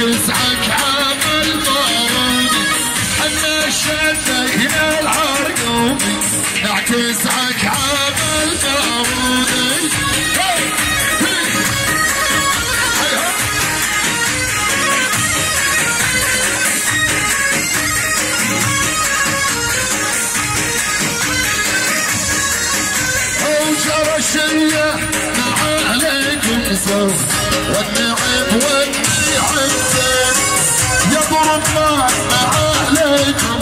كسعك عام البارود حنا الشدة هنا العرقوبي أعكس الدنيا ما عليكم سوى والنعم والنعم يضرب ما عليكم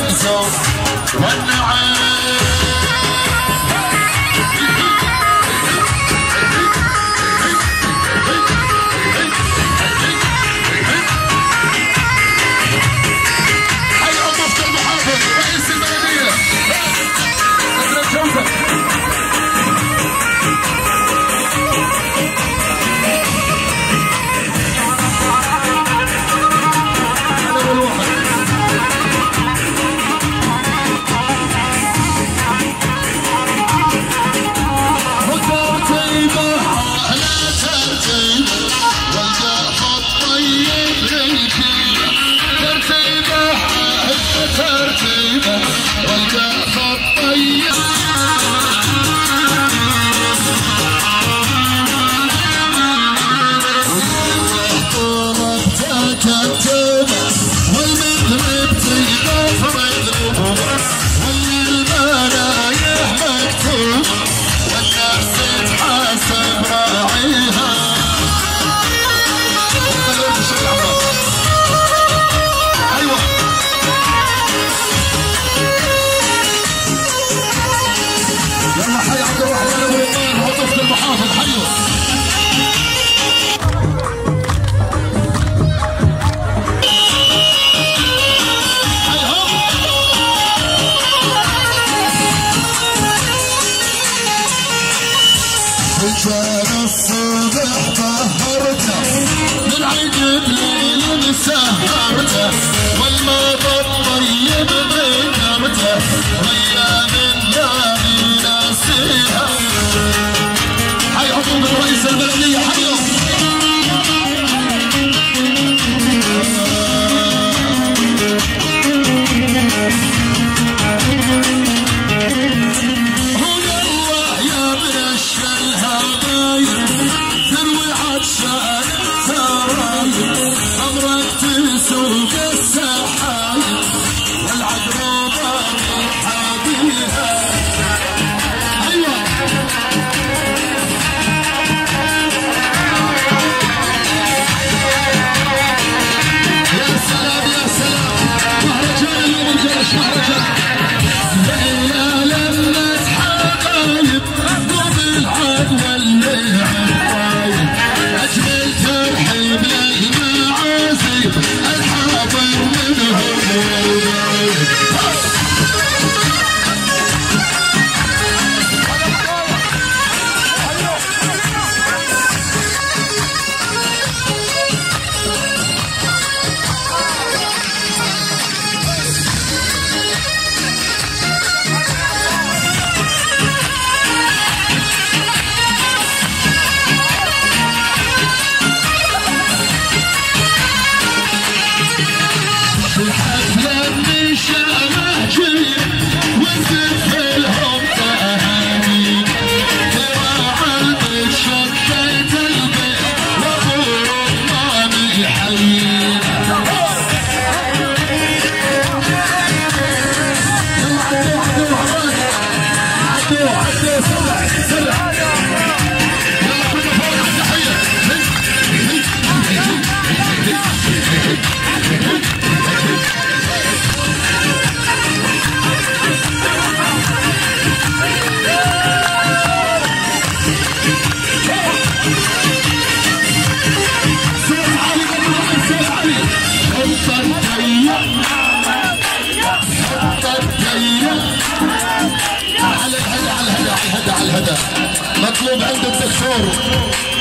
مطلوب عند الدكتور.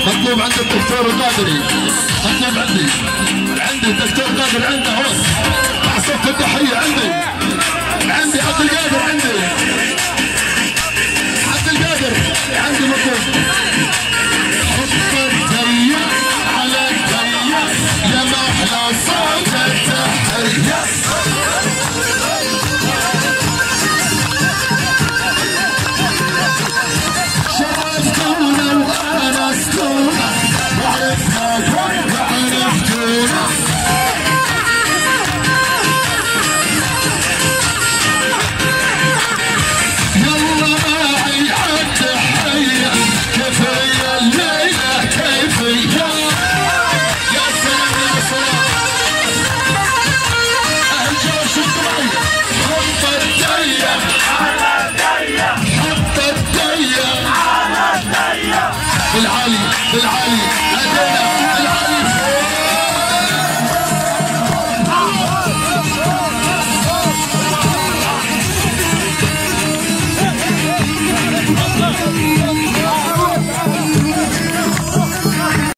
مطلوب عند الدكتور القادري. مطلوب عندي. الدكتور قادر عنده هون. صف التحية عندي. عندي عبد القادر عندي.